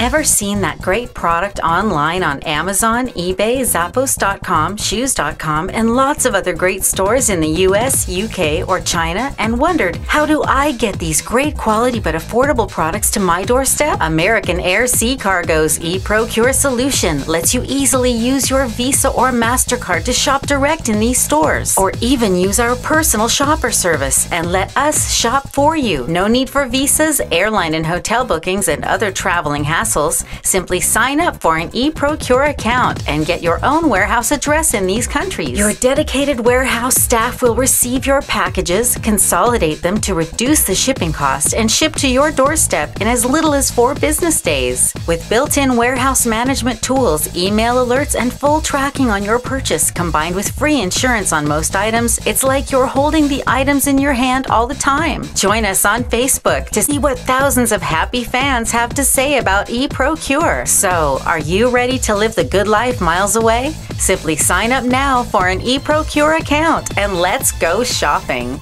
Ever seen that great product online on Amazon, eBay, Zappos.com, Shoes.com, and lots of other great stores in the US, UK, or China and wondered, how do I get these great quality but affordable products to my doorstep? American Air Sea Cargo's eProcure solution lets you easily use your Visa or MasterCard to shop direct in these stores, or even use our personal shopper service and let us shop for you. No need for visas, airline and hotel bookings, and other traveling hassles simply sign up for an eProcure account and get your own warehouse address in these countries. Your dedicated warehouse staff will receive your packages, consolidate them to reduce the shipping cost, and ship to your doorstep in as little as four business days. With built in warehouse management tools, email alerts, and full tracking on your purchase, combined with free insurance on most items, it's like you're holding the items in your hand all the time. Join us on Facebook to see what thousands of happy fans have to say about eProcure. So, are you ready to live the good life miles away? Simply sign up now for an eProcure account and let's go shopping.